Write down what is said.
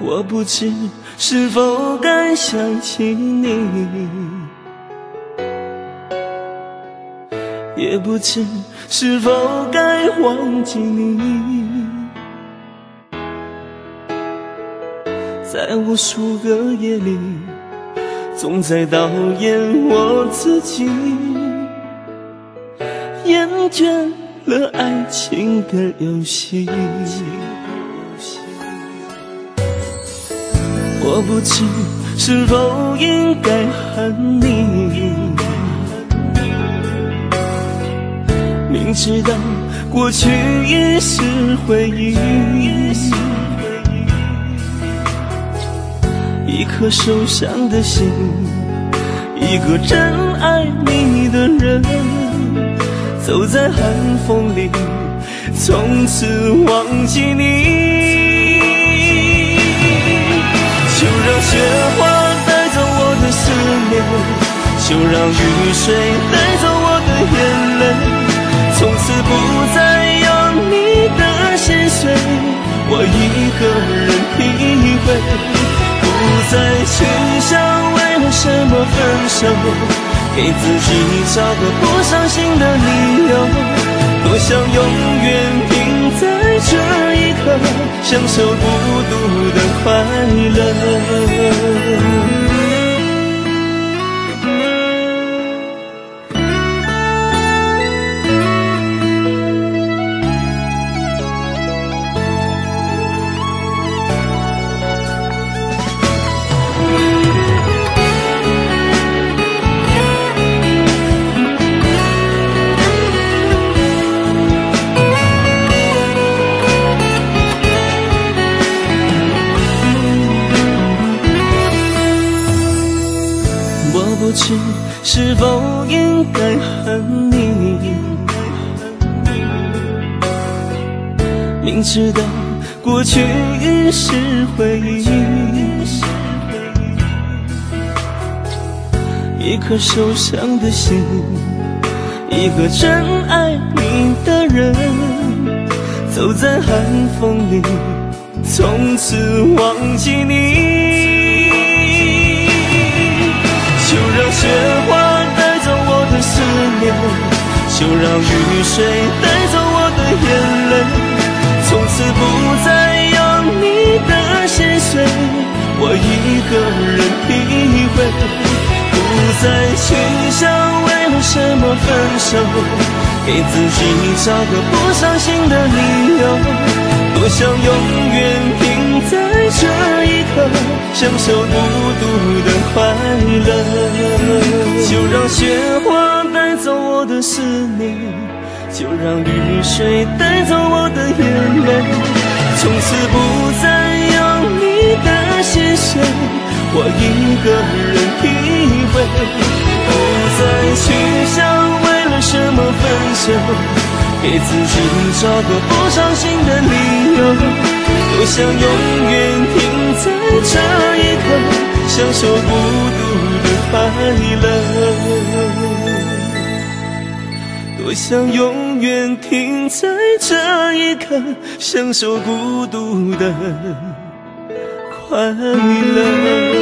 我不知是否该想起你也不知是否该忘记你。在无数个夜里总在导演我自己，厌倦了爱情的游戏。我不知是否应该恨你，明知道过去已是回忆，颗受伤的心，一个真爱你的人，走在寒风里，从此忘记你。就让雪花带走我的思念，就让雨水手，给自己找个不伤心的理由，多想永远停在这一刻，享受孤独的快乐。不知是否应该恨你，明知道过去已是回忆，一颗受伤的心，一个真爱你的人，走在寒风里，从此忘记你。就让雨水带走我的眼泪，从此不再有你的心碎，我一个人体会，不再去想为了什么分手，给自己找个不伤心的理由，多想永远停在这一刻，享受孤独的快。就让雪花带走我的思念，就让雨水带走我的眼泪，从此不再有你的心碎，我一个人体会，不再去想为了什么分手，给自己找个不伤心的理由，多想永远停在这一刻。享受孤独的快乐，我想永远停在这一刻，享受孤独的快乐。